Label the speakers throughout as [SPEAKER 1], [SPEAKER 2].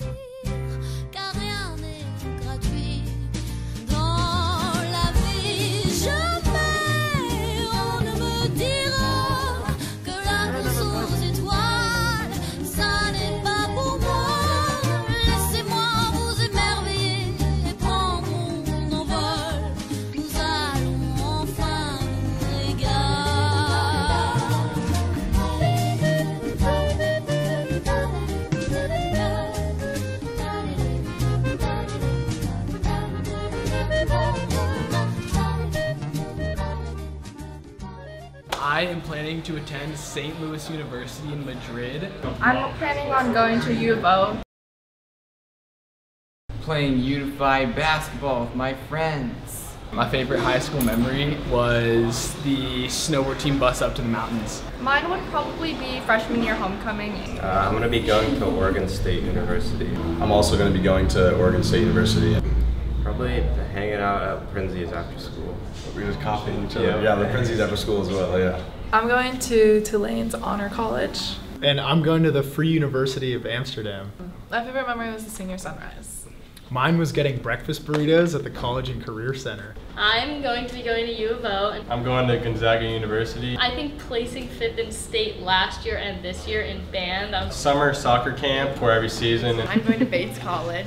[SPEAKER 1] réussir,
[SPEAKER 2] I am planning to attend St. Louis University in Madrid.
[SPEAKER 3] I'm planning on going to U of O.
[SPEAKER 4] Playing unified basketball with my friends.
[SPEAKER 2] My favorite high school memory was the snowboard team bus up to the mountains.
[SPEAKER 3] Mine would probably be freshman year homecoming.
[SPEAKER 5] Uh, I'm going to be going to Oregon State University.
[SPEAKER 6] I'm also going to be going to Oregon State University.
[SPEAKER 5] Probably hanging out at Prince's after school.
[SPEAKER 6] We're just copying each other.
[SPEAKER 5] Yeah.
[SPEAKER 6] Yeah, the Prince's after school as well, yeah.
[SPEAKER 7] I'm going to Tulane's Honor College.
[SPEAKER 8] And I'm going to the Free University of Amsterdam.
[SPEAKER 7] My favorite memory was the senior sunrise.
[SPEAKER 8] Mine was getting breakfast burritos at the College and Career Center.
[SPEAKER 9] I'm going to be going to U of O. and
[SPEAKER 5] I'm going to Gonzaga University.
[SPEAKER 9] I think placing fifth in state last year and this year in band. I'm
[SPEAKER 5] Summer soccer camp for every season.
[SPEAKER 3] I'm going to Bates College.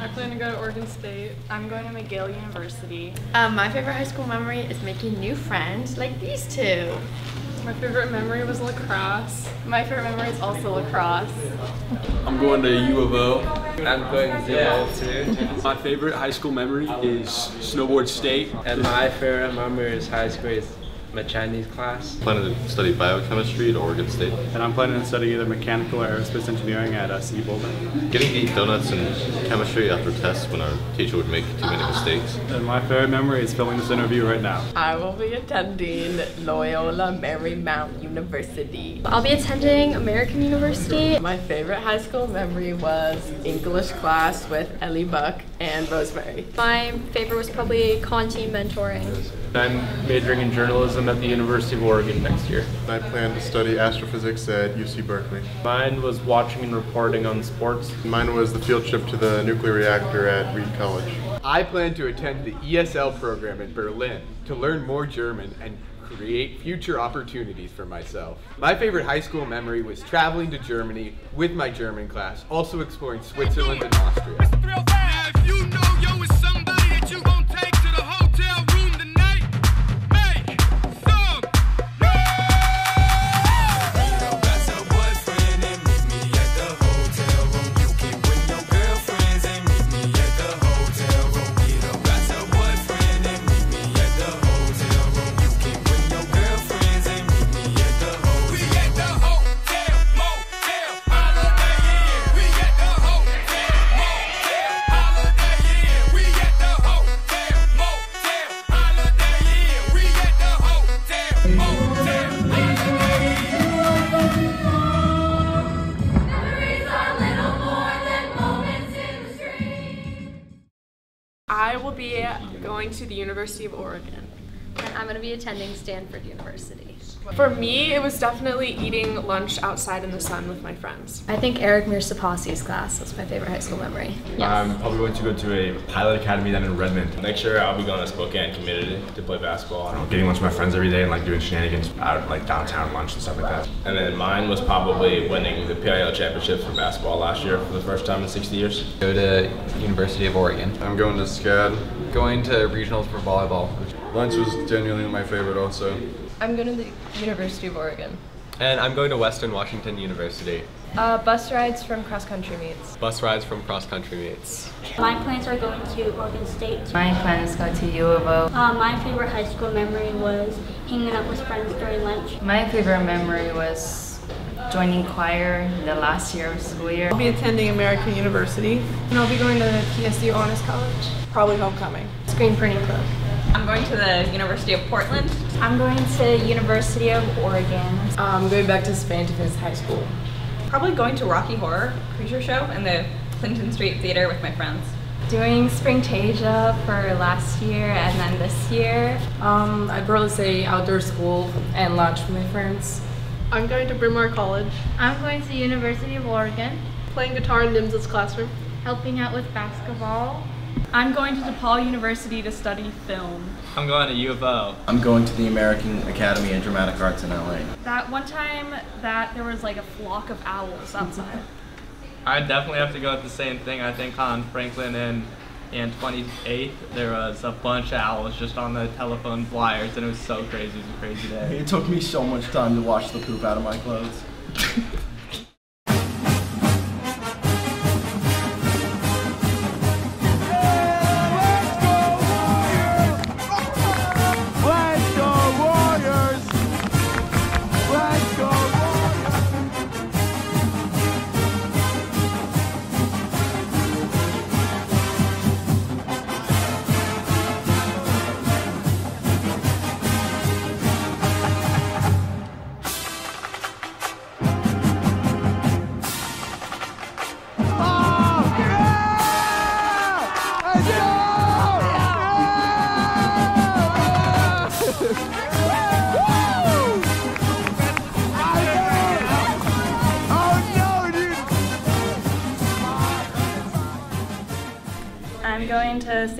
[SPEAKER 7] I plan to go to Oregon State. I'm going to McGill University.
[SPEAKER 3] Um, my favorite high school memory is making new friends like these two.
[SPEAKER 7] My favorite memory was lacrosse.
[SPEAKER 3] My favorite memory is also lacrosse.
[SPEAKER 6] I'm going to U of O.
[SPEAKER 4] I'm going to yeah. too.
[SPEAKER 6] My favorite high school memory is snowboard state.
[SPEAKER 5] And my favorite memory is high school is my Chinese class.
[SPEAKER 10] planning to study biochemistry at Oregon State.
[SPEAKER 11] And I'm planning to study either mechanical or aerospace engineering at uh, CU Boulder.
[SPEAKER 10] Getting to eat donuts in chemistry after tests when our teacher would make too many mistakes.
[SPEAKER 11] And my favorite memory is filming this interview right now.
[SPEAKER 3] I will be attending Loyola Marymount University.
[SPEAKER 9] I'll be attending American University.
[SPEAKER 3] My favorite high school memory was English class with Ellie Buck and Rosemary.
[SPEAKER 9] My favorite was probably Conti mentoring.
[SPEAKER 5] I'm majoring in journalism at the University of Oregon next year.
[SPEAKER 10] I plan to study astrophysics at UC Berkeley.
[SPEAKER 5] Mine was watching and reporting on sports.
[SPEAKER 10] Mine was the field trip to the nuclear reactor at Reed College.
[SPEAKER 4] I plan to attend the ESL program in Berlin to learn more German and create future opportunities for myself. My favorite high school memory was traveling to Germany with my German class, also exploring Switzerland and Austria.
[SPEAKER 7] I will be going to the University of Oregon.
[SPEAKER 9] And I'm going to be attending Stanford University.
[SPEAKER 7] For me, it was definitely eating lunch outside in the sun with my friends.
[SPEAKER 9] I think Eric Mirsapasi's class was my favorite high school memory.
[SPEAKER 6] Um, I'm probably going to go to a pilot academy down in Redmond. Next year, I'll be going to Spokane Community to play basketball. I don't know, getting lunch with my friends every day and like doing shenanigans out like downtown lunch and stuff like that. And then mine was probably winning the PIL championship for basketball last year for the first time in 60 years.
[SPEAKER 4] Go to University of Oregon.
[SPEAKER 10] I'm going to SCAD.
[SPEAKER 4] Going to regionals for volleyball.
[SPEAKER 10] Lunch was genuinely my favorite also.
[SPEAKER 3] I'm going to the University of Oregon.
[SPEAKER 5] And I'm going to Western Washington University.
[SPEAKER 3] Uh, bus rides from cross country meets.
[SPEAKER 5] Bus rides from cross country meets.
[SPEAKER 9] My plans are going to Oregon State.
[SPEAKER 3] My plans go to U of O.
[SPEAKER 9] Uh, my favorite high school memory was hanging out with friends during lunch.
[SPEAKER 3] My favorite memory was joining choir the last year of school year.
[SPEAKER 7] I'll be attending American University. And I'll be going to PSU Honors College. Probably homecoming.
[SPEAKER 9] Screen printing club.
[SPEAKER 3] I'm going to the University of Portland.
[SPEAKER 9] I'm going to University of Oregon.
[SPEAKER 3] I'm going back to Spain to finish high school.
[SPEAKER 12] Probably going to Rocky Horror Picture Show and the Clinton Street Theater with my friends.
[SPEAKER 9] Doing Springtasia for last year and then this year.
[SPEAKER 3] Um, I'd probably say outdoor school and lunch with my friends.
[SPEAKER 7] I'm going to Bryn Mawr College.
[SPEAKER 9] I'm going to University of Oregon.
[SPEAKER 7] Playing guitar in Nimsa's classroom.
[SPEAKER 13] Helping out with basketball.
[SPEAKER 14] I'm going to DePaul University to study film.
[SPEAKER 15] I'm going to U of O.
[SPEAKER 16] I'm going to the American Academy of Dramatic Arts in LA.
[SPEAKER 14] That one time that there was like a flock of owls outside.
[SPEAKER 15] I definitely have to go with the same thing. I think on Franklin and and 28th there was a bunch of owls just on the telephone flyers and it was so crazy. It was a crazy day.
[SPEAKER 16] It took me so much time to wash the poop out of my clothes.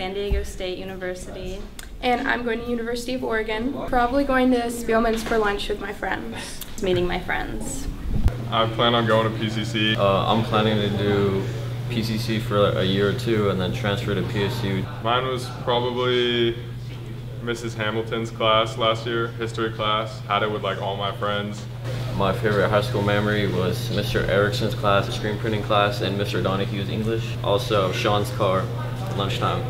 [SPEAKER 13] San Diego State University.
[SPEAKER 17] And I'm going to University of Oregon. Probably going to Spielman's for lunch with my friends.
[SPEAKER 13] Meeting my friends.
[SPEAKER 18] I plan on going to PCC.
[SPEAKER 19] Uh, I'm planning to do PCC for a year or two and then transfer to PSU.
[SPEAKER 18] Mine was probably Mrs. Hamilton's class last year, history class. Had it with like all my friends.
[SPEAKER 19] My favorite high school memory was Mr. Erickson's class, screen printing class, and Mr. Donahue's English. Also, Sean's car, lunchtime.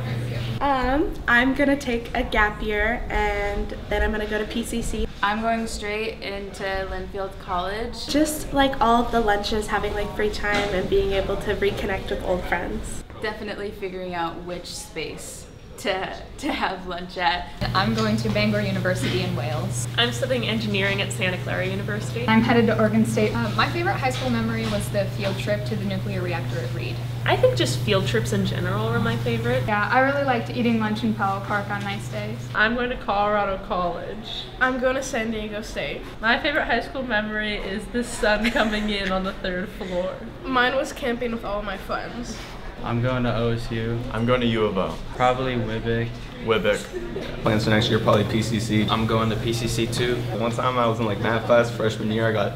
[SPEAKER 17] Um, I'm gonna take a gap year and then I'm gonna go to PCC.
[SPEAKER 13] I'm going straight into Linfield College.
[SPEAKER 17] Just like all the lunches, having like free time and being able to reconnect with old friends.
[SPEAKER 13] Definitely figuring out which space to, to have lunch at.
[SPEAKER 12] I'm going to Bangor University in Wales.
[SPEAKER 14] I'm studying engineering at Santa Clara University.
[SPEAKER 12] I'm headed to Oregon State. Uh, my favorite high school memory was the field trip to the nuclear reactor at Reed.
[SPEAKER 14] I think just field trips in general were my favorite.
[SPEAKER 20] Yeah, I really liked eating lunch in Powell Park on nice days.
[SPEAKER 7] I'm going to Colorado College.
[SPEAKER 17] I'm going to San Diego State.
[SPEAKER 7] My favorite high school memory is the sun coming in on the third floor.
[SPEAKER 17] Mine was camping with all my friends.
[SPEAKER 21] I'm going to OSU.
[SPEAKER 22] I'm going to U of O.
[SPEAKER 21] Probably Wibbick.
[SPEAKER 22] Wibbick.
[SPEAKER 16] Plans for next year probably PCC.
[SPEAKER 21] I'm going to PCC too.
[SPEAKER 16] One time I was in like math class freshman year, I got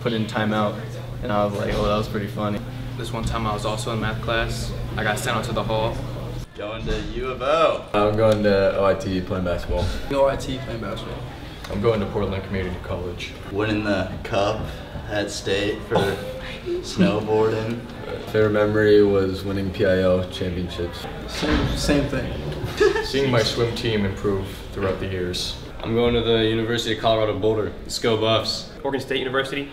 [SPEAKER 16] put in timeout, and I was like, oh, that was pretty funny.
[SPEAKER 21] This one time I was also in math class. I got sent out to the hall.
[SPEAKER 22] Going to U of O.
[SPEAKER 23] I'm going to OIT playing basketball.
[SPEAKER 16] OIT playing basketball.
[SPEAKER 23] I'm going to Portland Community College.
[SPEAKER 24] Winning the cup at state for snowboarding.
[SPEAKER 23] Favorite memory was winning PIL championships.
[SPEAKER 16] Same, same thing.
[SPEAKER 23] Seeing my swim team improve throughout the years.
[SPEAKER 6] I'm going to the University of Colorado Boulder. Let's go Buffs.
[SPEAKER 25] Oregon State University.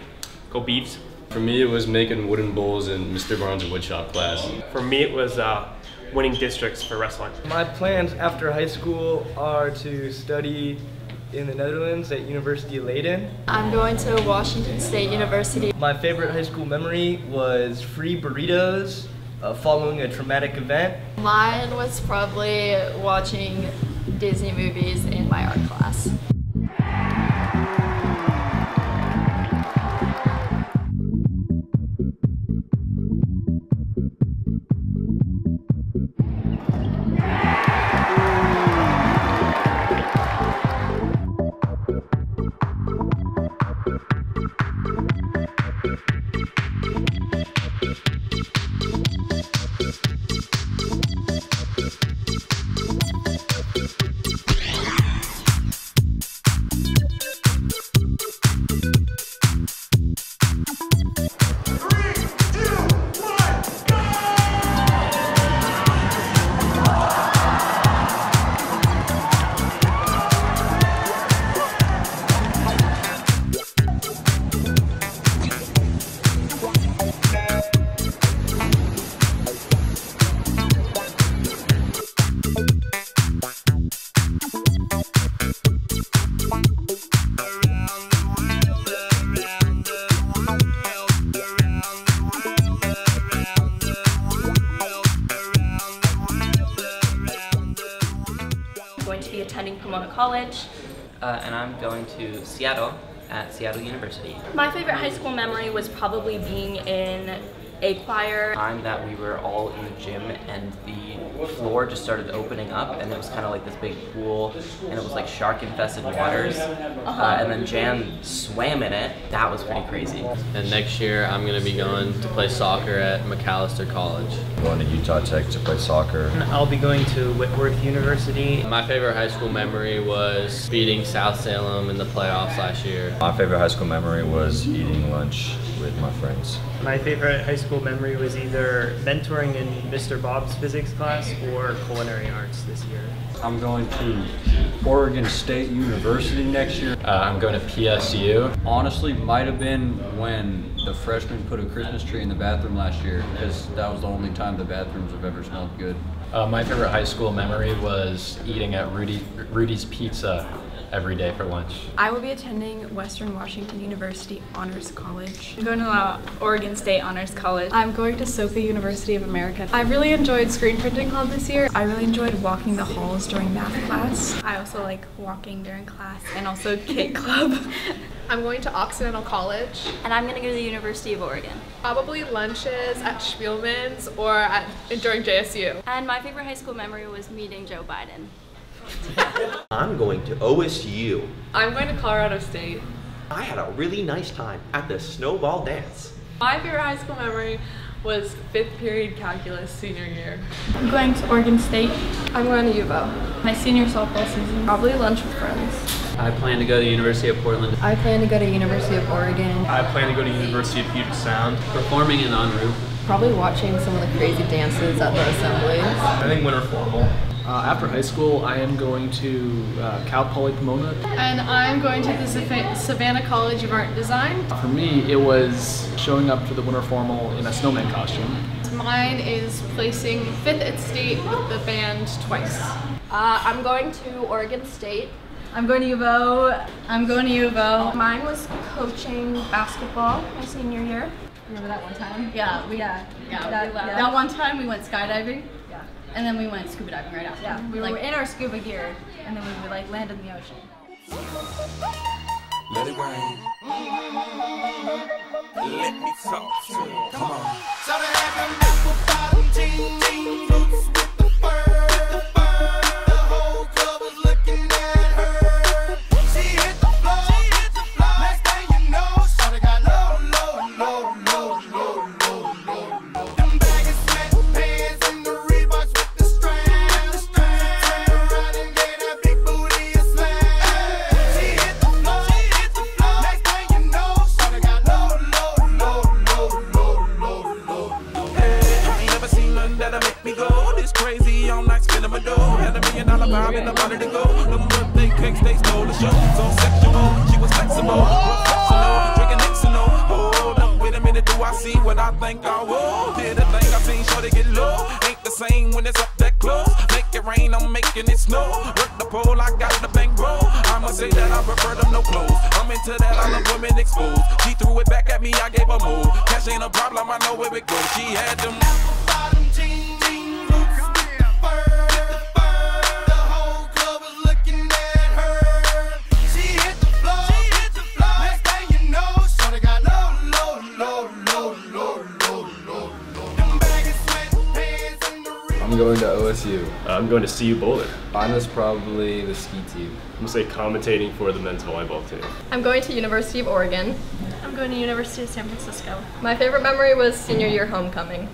[SPEAKER 25] Go Beavs.
[SPEAKER 6] For me, it was making wooden bowls in Mr. Barnes' woodshop class.
[SPEAKER 25] For me, it was uh, winning districts for wrestling.
[SPEAKER 26] My plans after high school are to study in the Netherlands at University of Leiden.
[SPEAKER 27] I'm going to Washington State University.
[SPEAKER 26] My favorite high school memory was free burritos uh, following a traumatic event.
[SPEAKER 27] Mine was probably watching Disney movies in my art class.
[SPEAKER 9] I'm
[SPEAKER 28] I'm going to Seattle at Seattle University.
[SPEAKER 9] My favorite high school memory was probably being in
[SPEAKER 29] A choir.
[SPEAKER 28] Time that we were all in the gym and the floor just started opening up and it was kind of like this big pool and it was like shark infested waters. Uh, and then Jan swam in it. That was pretty crazy.
[SPEAKER 30] And next year, I'm going to be going to play soccer at Macalester College.
[SPEAKER 31] Going to Utah Tech to play soccer.
[SPEAKER 32] And I'll be going to Whitworth University.
[SPEAKER 30] My favorite high school memory was beating South Salem in the playoffs last year.
[SPEAKER 31] My favorite high school memory was eating lunch with my friends.
[SPEAKER 32] My favorite high school memory was either mentoring in Mr. Bob's physics class or culinary arts this year.
[SPEAKER 33] I'm going to Oregon State University next year.
[SPEAKER 23] Uh, I'm going to PSU. Honestly, might have been when the freshmen put a Christmas tree in the bathroom last year because that was the only time the bathrooms have ever smelled good.
[SPEAKER 5] Uh, my favorite high school memory was eating at Rudy, Rudy's Pizza every day for lunch.
[SPEAKER 34] I will be attending Western Washington University Honors College.
[SPEAKER 21] I'm going to Oregon State Honors College.
[SPEAKER 34] I'm going to Soka University of America. I really enjoyed Screen Printing Club this year. I really enjoyed walking the halls during math class.
[SPEAKER 21] I also like walking during class and also Kit Club.
[SPEAKER 7] I'm going to Occidental College.
[SPEAKER 29] And I'm going to go to the University of Oregon.
[SPEAKER 7] Probably lunches at Spielman's or at, during JSU.
[SPEAKER 29] And my favorite high school memory was meeting Joe Biden.
[SPEAKER 19] I'm going to OSU.
[SPEAKER 7] I'm going to Colorado State.
[SPEAKER 19] I had a really nice time at the snowball dance.
[SPEAKER 7] My favorite high school memory was fifth period calculus senior year.
[SPEAKER 21] I'm going to Oregon State.
[SPEAKER 34] I'm going to UVO.
[SPEAKER 21] My senior softball season.
[SPEAKER 34] Probably lunch with friends.
[SPEAKER 30] I plan to go to the University of Portland.
[SPEAKER 27] I plan to go to University of Oregon.
[SPEAKER 5] I plan to go to University of Puget Sound.
[SPEAKER 30] Performing in Unruh.
[SPEAKER 27] Probably watching some of the crazy dances at the assemblies.
[SPEAKER 5] I think winter formal.
[SPEAKER 35] Uh, after high school, I am going to uh, Cal Poly Pomona.
[SPEAKER 21] And I'm going to the Savannah College of Art and Design.
[SPEAKER 35] For me, it was showing up to the winter formal in a snowman costume.
[SPEAKER 21] Mine is placing fifth at state with the band twice.
[SPEAKER 27] Uh, I'm going to Oregon State.
[SPEAKER 21] I'm going to U of O. I'm going to U of O.
[SPEAKER 27] Mine was coaching basketball my senior year.
[SPEAKER 21] Remember that one time?
[SPEAKER 27] Yeah, we
[SPEAKER 21] Yeah, yeah.
[SPEAKER 27] That-
[SPEAKER 21] that,
[SPEAKER 27] yeah.
[SPEAKER 21] that one time we went skydiving. Yeah. And then we went scuba diving right after.
[SPEAKER 27] Yeah, we
[SPEAKER 21] like,
[SPEAKER 27] were
[SPEAKER 21] in our scuba gear, and then we would like land in the ocean.
[SPEAKER 36] Let it rain. Let me talk to you. Come on. My dough. Had a million dollar vibe and I wanted to go. Them birthday cakes, they stole the show. So sexual, she was flexible, professional, drinking Nixonal. Hold up, wait a minute, do I see what I think I will? Did a thing I seen, sure they get low. Ain't the same when it's up that close. Make it rain, I'm making it snow. Work the pole, I got the bang roll. I'ma say that I prefer them no clothes. I'm into that, I love women exposed. She threw it back at me, I gave her move. Cash ain't a problem, I know where it goes. She had them. Bottom jean,
[SPEAKER 37] I'm going to OSU.
[SPEAKER 38] Uh, I'm going to CU Boulder.
[SPEAKER 37] Mine was probably the ski team.
[SPEAKER 38] I'm going to say commentating for the men's volleyball team.
[SPEAKER 27] I'm going to University of Oregon.
[SPEAKER 21] I'm going to University of San Francisco.
[SPEAKER 27] My favorite memory was senior year homecoming.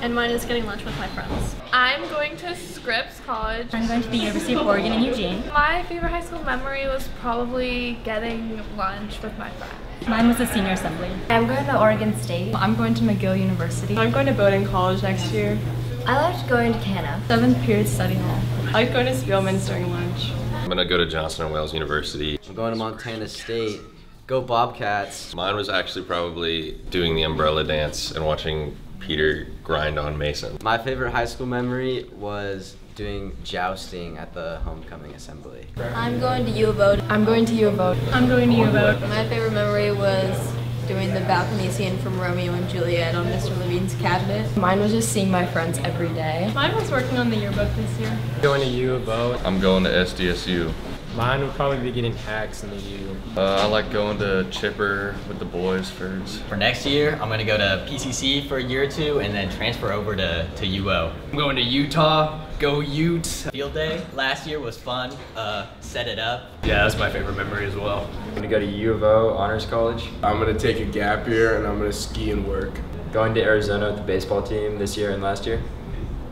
[SPEAKER 21] And mine is getting lunch with my friends.
[SPEAKER 7] I'm going to Scripps College.
[SPEAKER 39] I'm going to the University of Oregon in Eugene.
[SPEAKER 7] My favorite high school memory was probably getting lunch with my friends.
[SPEAKER 39] Mine was the senior assembly.
[SPEAKER 27] I'm going to Oregon State.
[SPEAKER 34] I'm going to McGill University.
[SPEAKER 7] I'm going to Bowdoin College next year.
[SPEAKER 27] I liked going to Cana.
[SPEAKER 34] Seventh period study hall.
[SPEAKER 7] I like going to Spielman's during lunch.
[SPEAKER 10] I'm gonna go to Johnson and Wales University.
[SPEAKER 30] I'm going to Montana State. Go Bobcats.
[SPEAKER 10] Mine was actually probably doing the umbrella dance and watching Peter grind on Mason.
[SPEAKER 30] My favorite high school memory was doing jousting at the homecoming assembly.
[SPEAKER 27] I'm going to U of O.
[SPEAKER 34] I'm going to U of O.
[SPEAKER 21] I'm going to U of O.
[SPEAKER 27] My favorite memory was doing the balcony scene from Romeo and Juliet on Mr. Levine's cabinet.
[SPEAKER 34] Mine was just seeing my friends every day.
[SPEAKER 21] Mine was working on the yearbook this year.
[SPEAKER 40] Going to U of O.
[SPEAKER 41] I'm going to SDSU.
[SPEAKER 42] Mine would probably be getting hacks in the U.
[SPEAKER 31] Uh, I like going to Chipper with the boys first.
[SPEAKER 43] For next year, I'm gonna go to PCC for a year or two and then transfer over to, to UO. I'm going to Utah, go Ute. Field day last year was fun, uh, set it up.
[SPEAKER 38] Yeah, that's my favorite memory as well.
[SPEAKER 37] I'm gonna go to U of O Honors College.
[SPEAKER 44] I'm gonna take a gap year and I'm gonna ski and work.
[SPEAKER 37] Going to Arizona with the baseball team this year and last year.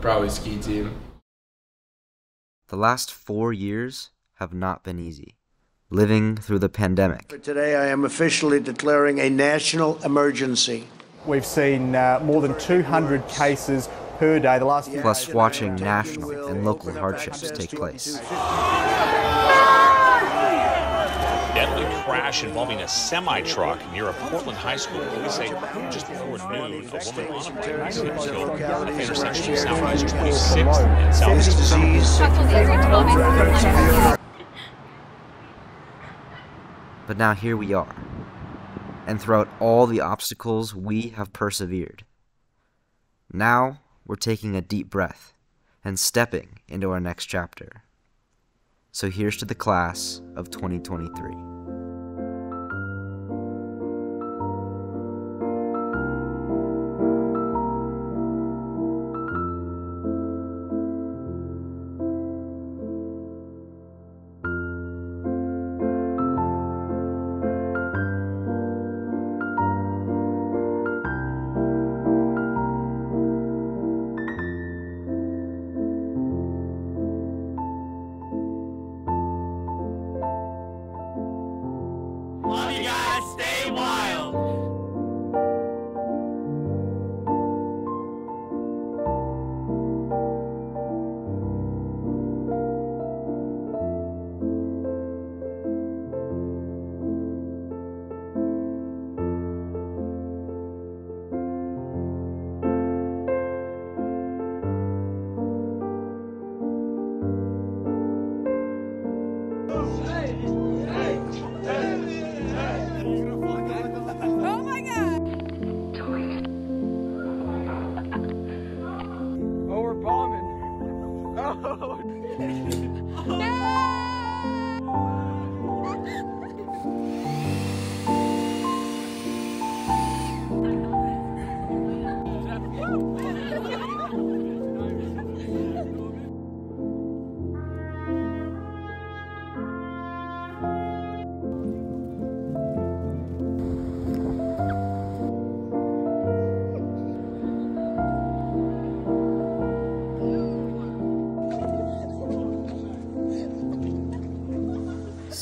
[SPEAKER 44] Probably ski team.
[SPEAKER 45] The last four years have not been easy. Living through the pandemic,
[SPEAKER 46] Today, I am officially declaring a national emergency.
[SPEAKER 47] We've seen uh, more than 200 cases per day the last few
[SPEAKER 45] plus watching national and local hardships take place.
[SPEAKER 48] Deadly crash involving a semi truck near a Portland high school. Police say just before noon, a woman on a bike was killed at the intersection of Southwest 26th and Southeast.
[SPEAKER 45] But now here we are. And throughout all the obstacles, we have persevered. Now we're taking a deep breath and stepping into our next chapter. So here's to the class of 2023.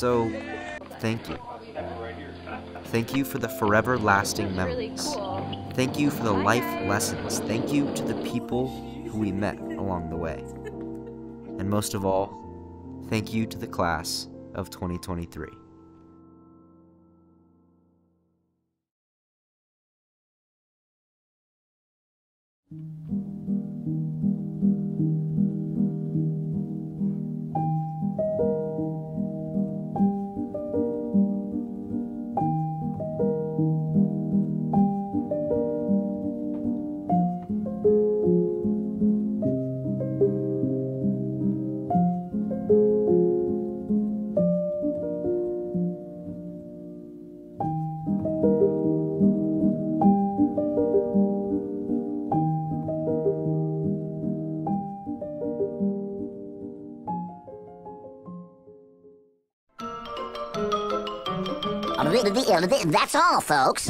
[SPEAKER 45] So, thank you. Thank you for the forever lasting memories. Thank you for the life lessons. Thank you to the people who we met along the way. And most of all, thank you to the class of 2023.
[SPEAKER 49] That's all, folks.